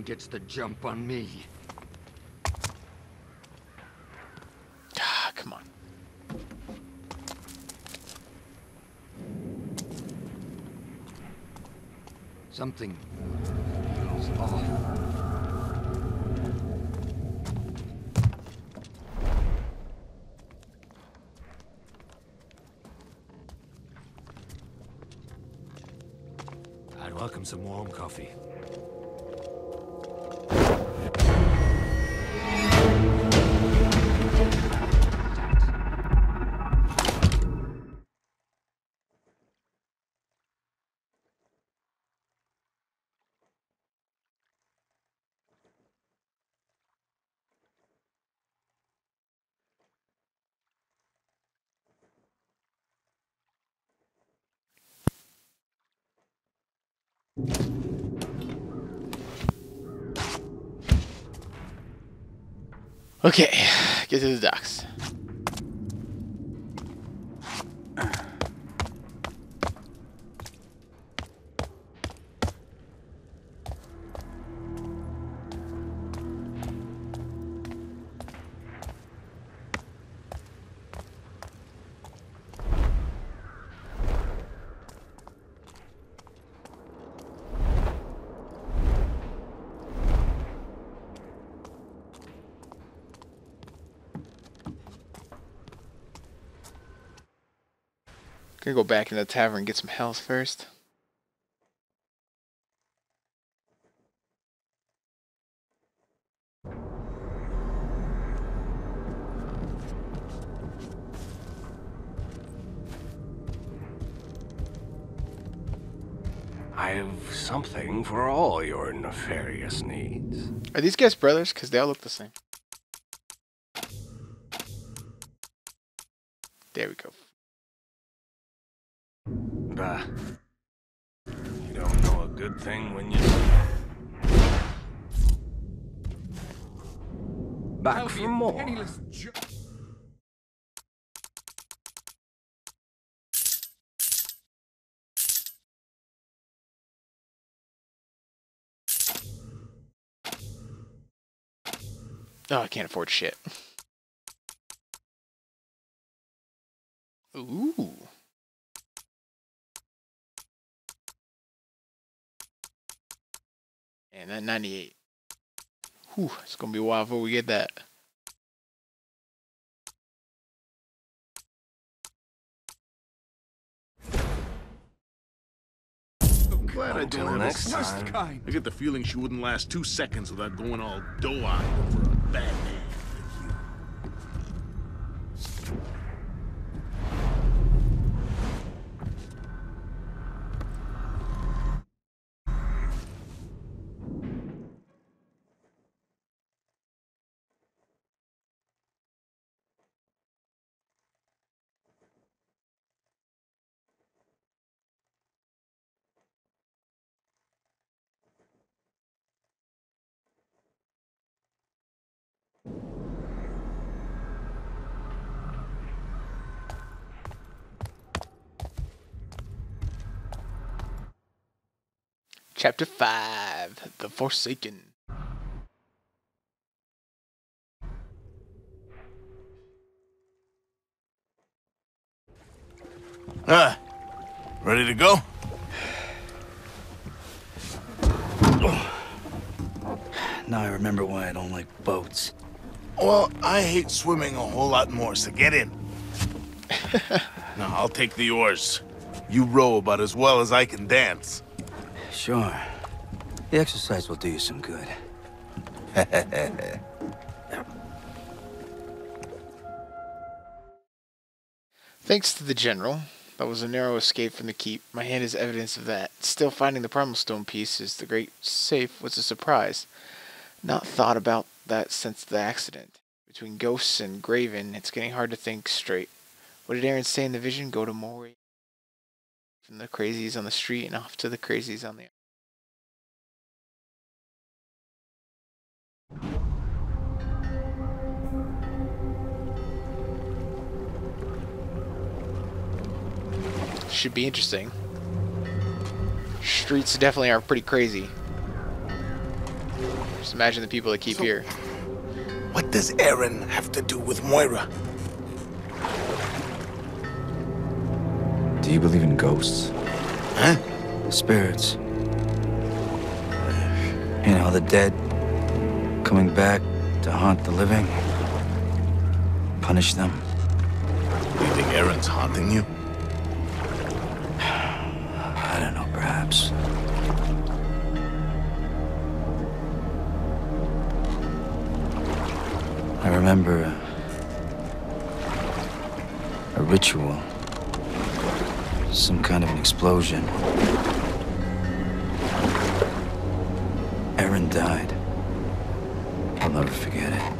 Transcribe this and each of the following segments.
one gets the jump on me. Ah, come on. Something feels off. I'd welcome some warm coffee. Okay, get to the docks. Gonna go back in the tavern and get some health first. I've something for all your nefarious needs. Are these guys brothers? Because they all look the same. There we go. Back for more. Oh, I can't afford shit. Ooh. And that 98. Whew, it's gonna be a while before we get that. Glad I Until don't have next a sister. time. I get the feeling she wouldn't last two seconds without going all doe-eyed over a bad man Chapter 5 The Forsaken. Ah, ready to go? Now I remember why I don't like boats. Well, I hate swimming a whole lot more, so get in. now, I'll take the oars. You row about as well as I can dance. Sure. The exercise will do you some good. Thanks to the General. That was a narrow escape from the keep. My hand is evidence of that. Still, finding the Primal Stone piece is the great safe was a surprise. Not thought about that since the accident. Between ghosts and Graven, it's getting hard to think straight. What did Erin say in the vision? Go to Moira. From the crazies on the street and off to the crazies on the. Should be interesting. Streets definitely are pretty crazy. Just imagine the people that keep So- here. What does Erin have to do with Moira? Do you believe in ghosts? Huh? Spirits? You know, the dead coming back to haunt the living? Punish them? Do you think Erin's haunting you? I don't know, perhaps. I remember a, a ritual. Some kind of an explosion. Erin died. I'll never forget it.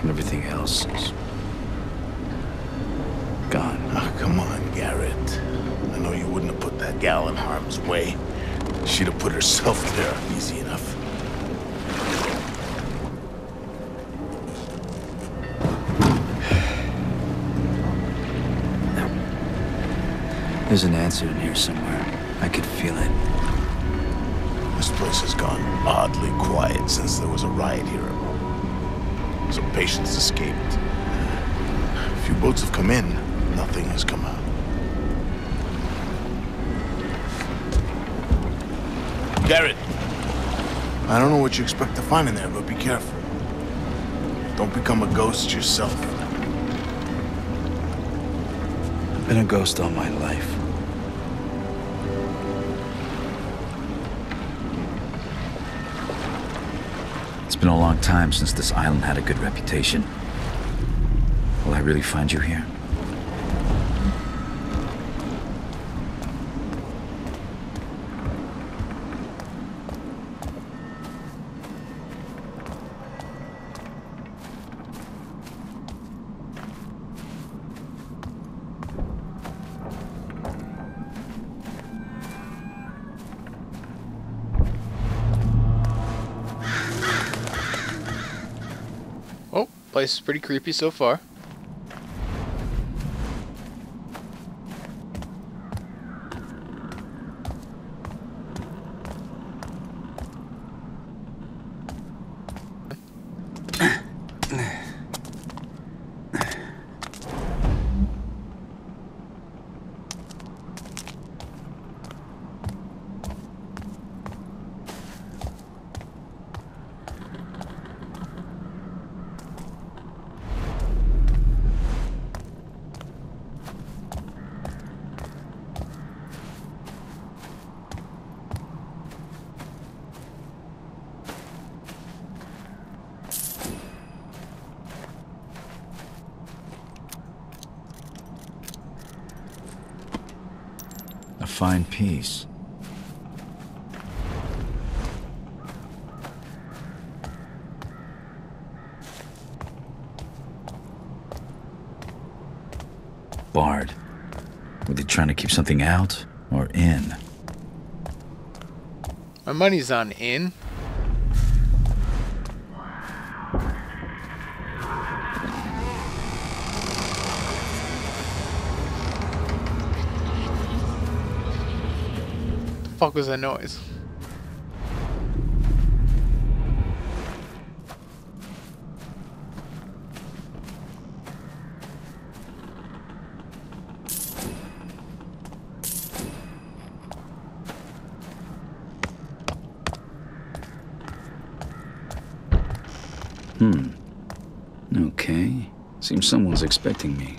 And everything else is gone. Oh, come on, Garrett. I know you wouldn't have put that gal in harm's way. She'd have put herself there easy enough. There's an answer in here somewhere. I could feel it. This place has gone oddly quiet since there was a riot here. Some patients escaped. A few boats have come in. Nothing has come out. Garrett! I don't know what you expect to find in there, but be careful. Don't become a ghost yourself. Been a ghost all my life. It's been a long time since this island had a good reputation. Will I really find you here? Place is pretty creepy so far. A peace. Bard. Were they trying to keep something out or in? My money's on in. Fuck was that noise? Hmm. Okay. Seems someone's expecting me.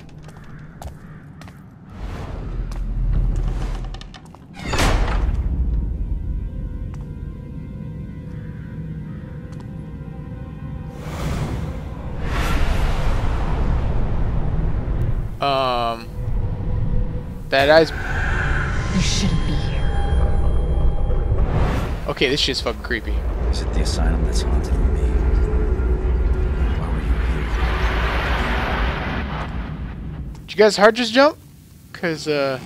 That eyes. You shouldn't be here. Okay, this shit's fucking creepy. Is it the asylum that's haunting me? Why were you here? Did you guys hard just jump? Cause uh.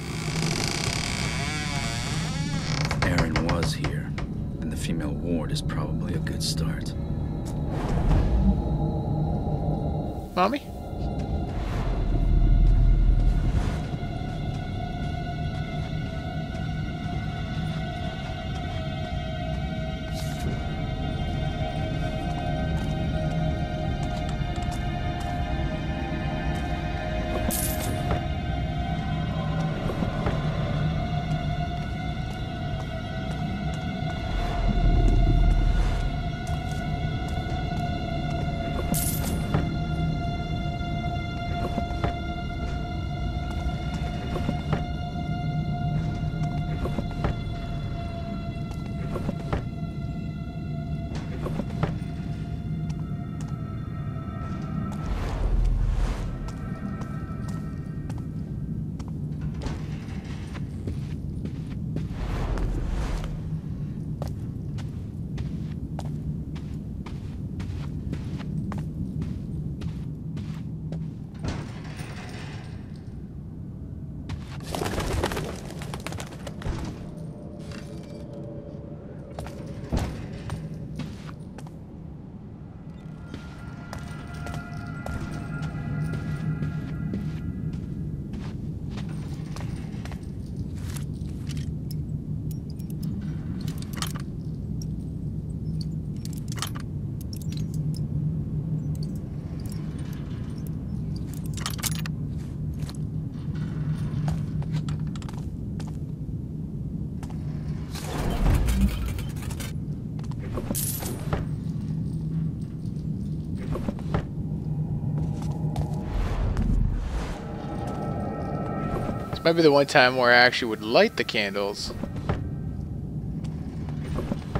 Be the one time where I actually would light the candles.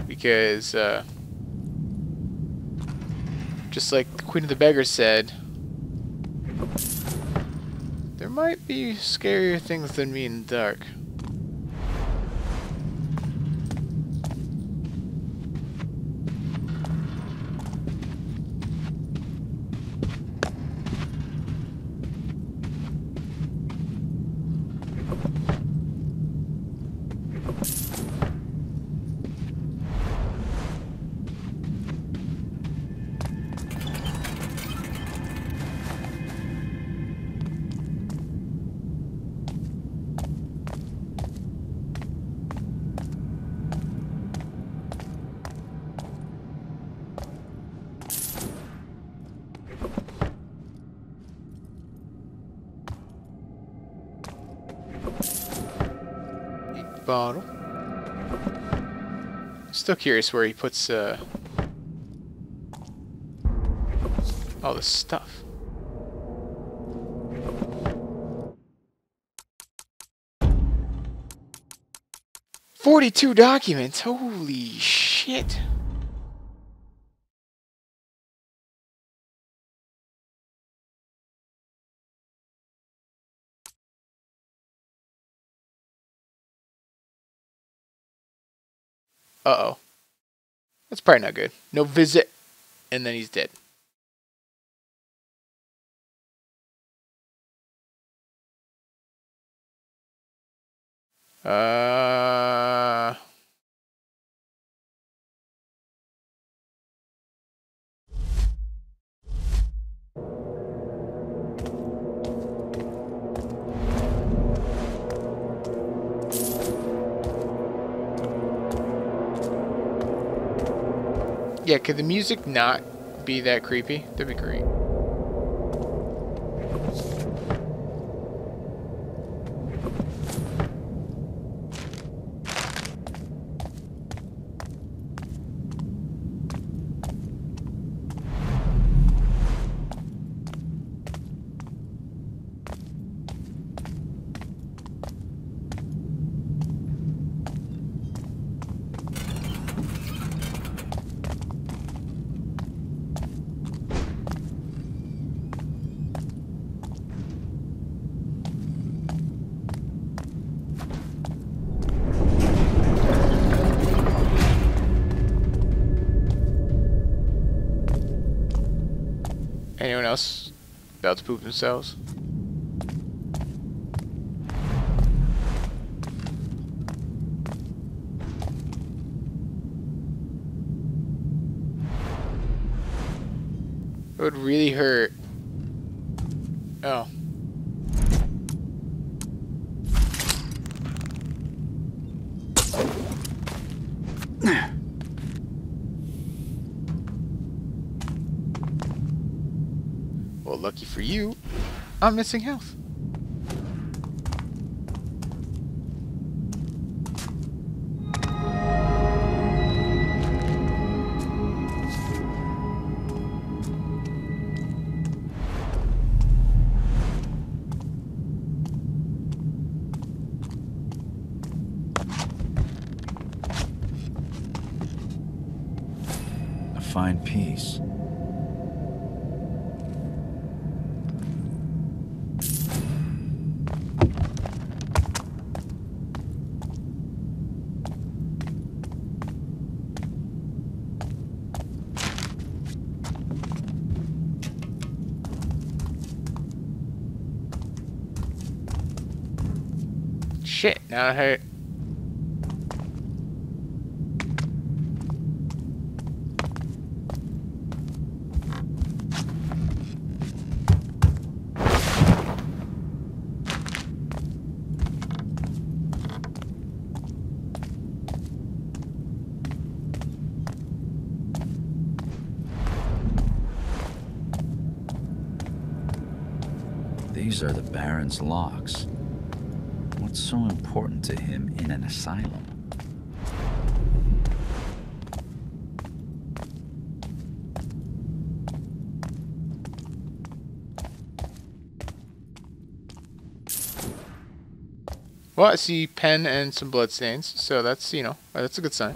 Because, uh, just like the Queen of the Beggars said, there might be scarier things than me in the dark. Bottle. Still curious where he puts uh, all this stuff. Forty-two documents. Holy shit. Uh-oh. That's probably not good. No visit. And then he's dead. Uh... Yeah, could the music not be that creepy? That'd be great. To poop themselves? It would really hurt. Oh. Well, lucky for you, I'm missing health. A fine piece. Shit, now hurt. These are the Baron's locks. What's so important to him in an asylum? Well, I see pen and some bloodstains, so that's, you know, that's a good sign.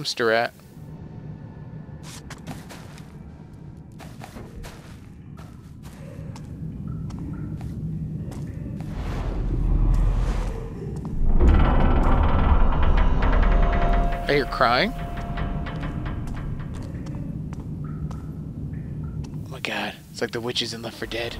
Lumster rat. I hear crying. Oh my god, it's like the witches in Left 4 Dead.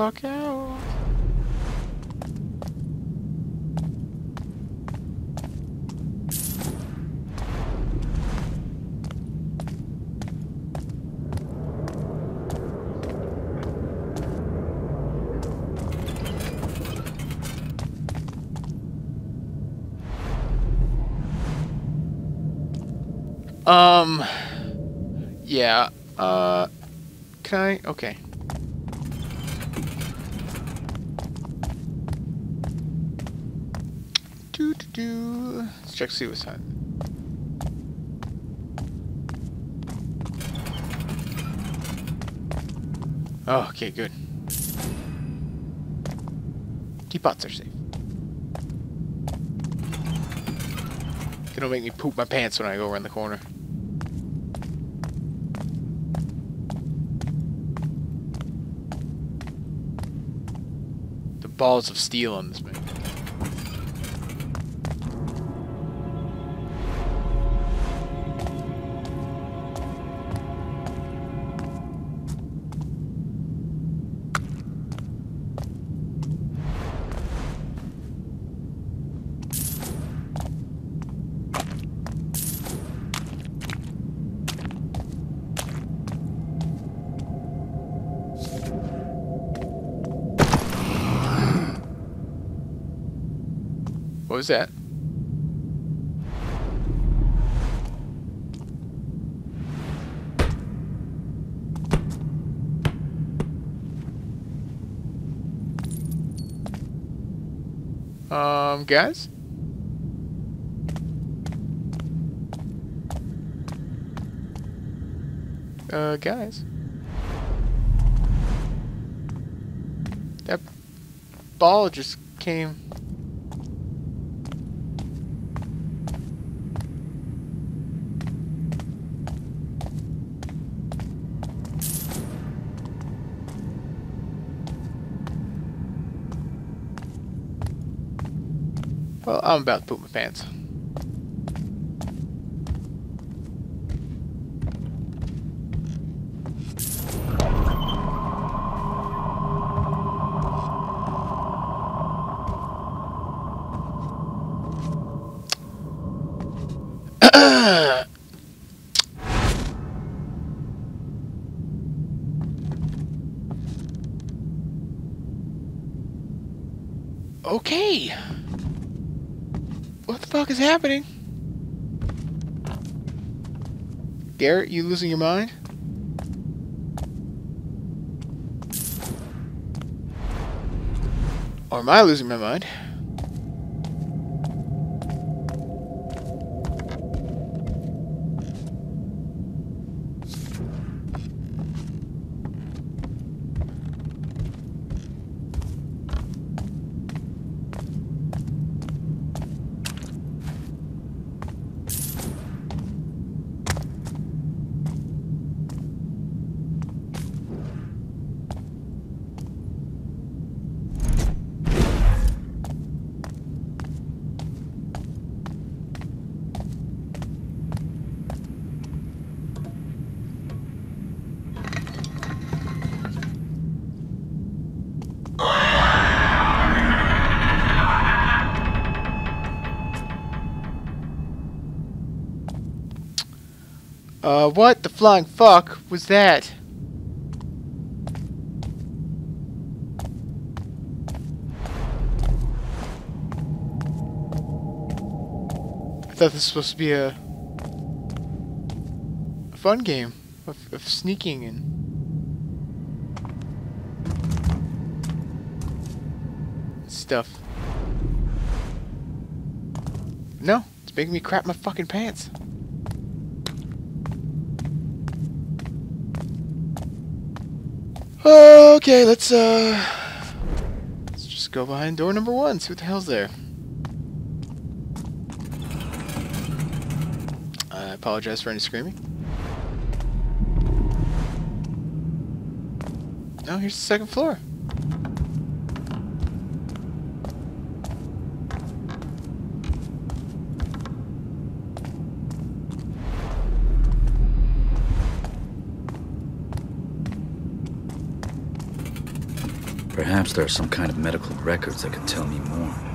Fuck out. Um, yeah, uh, can I, okay. Do, do, do. Let's check see suicide. Oh, okay, good. Teapots are safe. Gonna make me poop my pants when I go around the corner. The balls of steel on this man. Was that? Um, guys? Uh, guys? That ball just came... Well, I'm about to poop my pants. okay. What the fuck is happening? Garrett, you losing your mind? Or am I losing my mind? Uh, what the flying fuck was that? I thought this was supposed to be a, a fun game of, of sneaking and stuff. No, it's making me crap my fucking pants. Okay, let's uh let's just go behind door number one, see what the hell's there. I apologize for any screaming. Oh, here's the second floor. Perhaps there are some kind of medical records that could tell me more.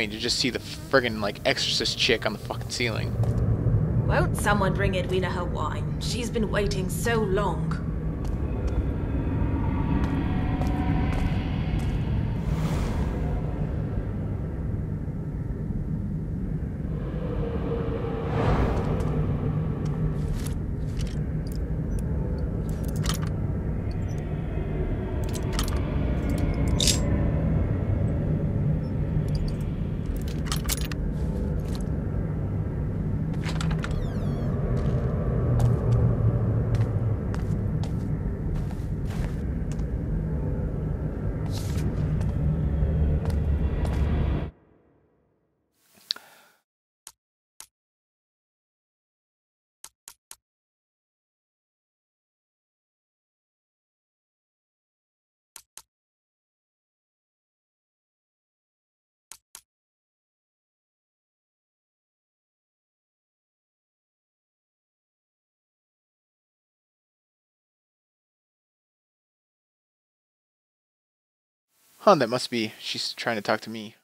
I'm to just see the friggin' like exorcist chick on the fucking ceiling. Won't someone bring Edwina her wine? She's been waiting so long. Huh, that must be she's trying to talk to me.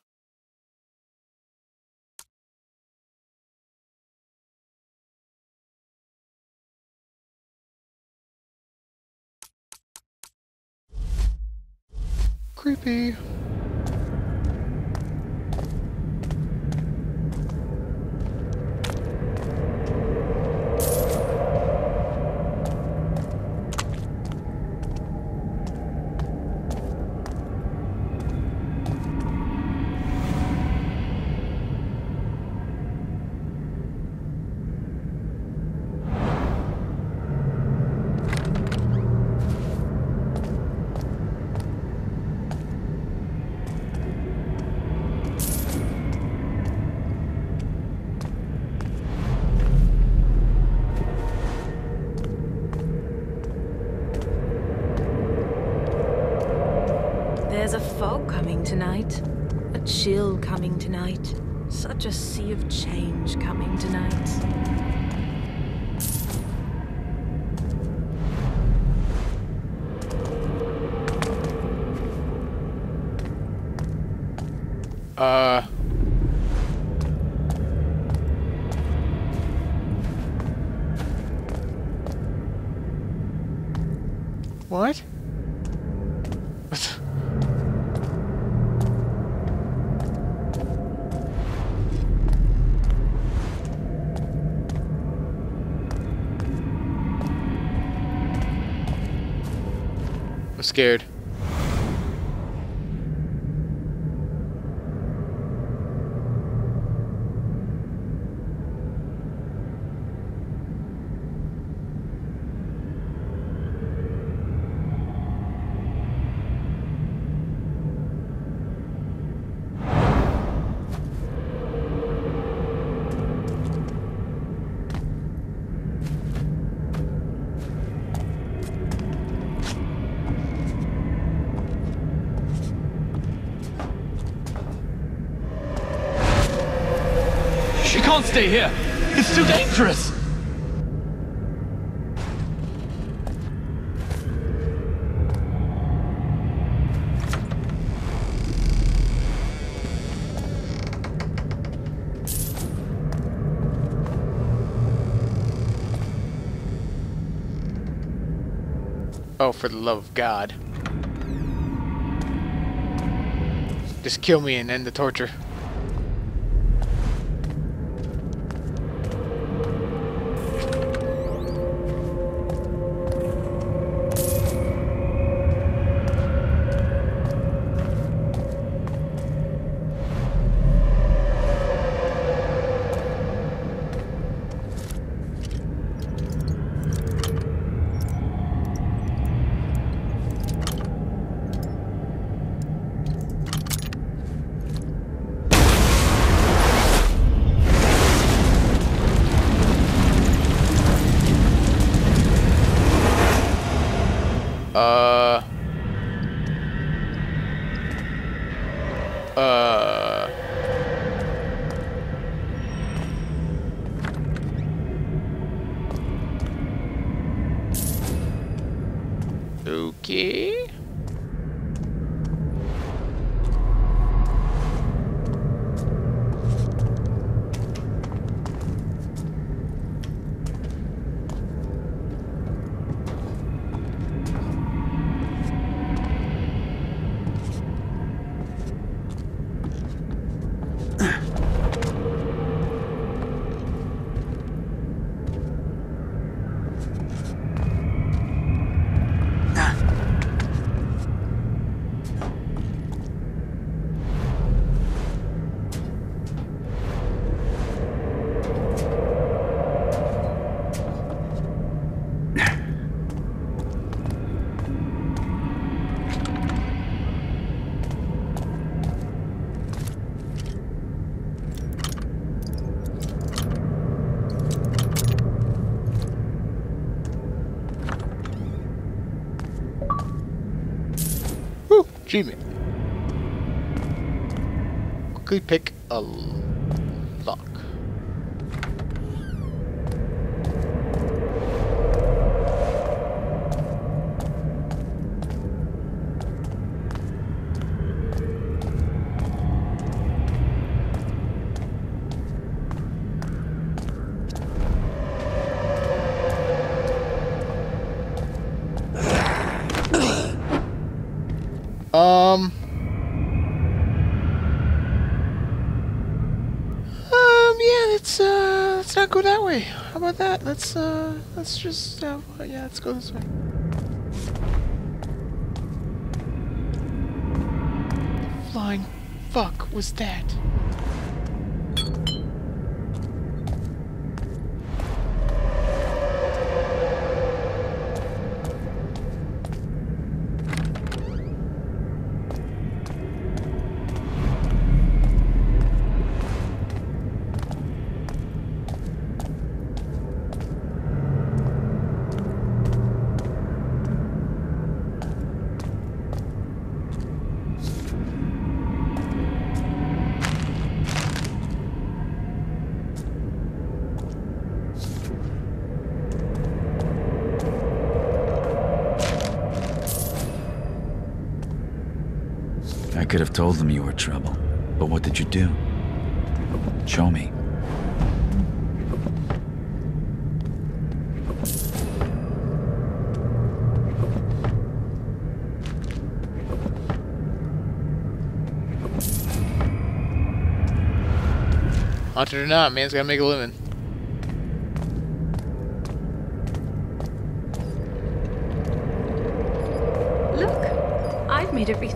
Creepy. There's a fog coming tonight. A chill coming tonight. Such a sea of change coming tonight. Uh. What? What? I'm scared. can't stay here. It's too dangerous. Oh, for the love of God. Just kill me and end the torture. Okay. Quickly pick a lock. Um. Um. Yeah. Let's go that way. How about that? Let's uh. Let's just uh. Yeah. Let's go this way. Flying fuck was that? I could have told them you were trouble, but what did you do? Show me. Haunted or not, man's gotta make a living. Look, I've made a wreath of white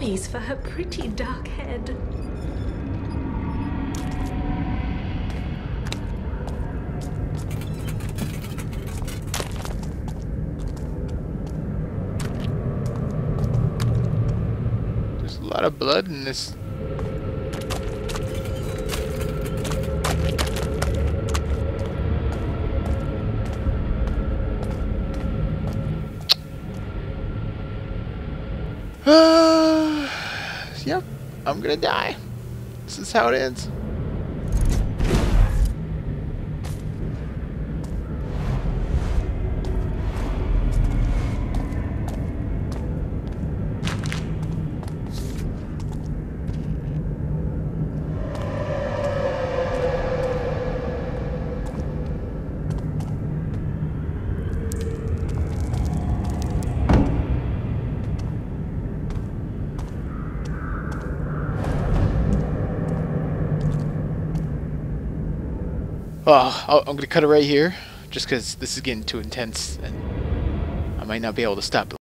poppies for her pretty dark head. There's a lot of blood in this. I'm gonna die. This is how it ends. Oh, I'm gonna cut it right here, just because this is getting too intense, and I might not be able to stop.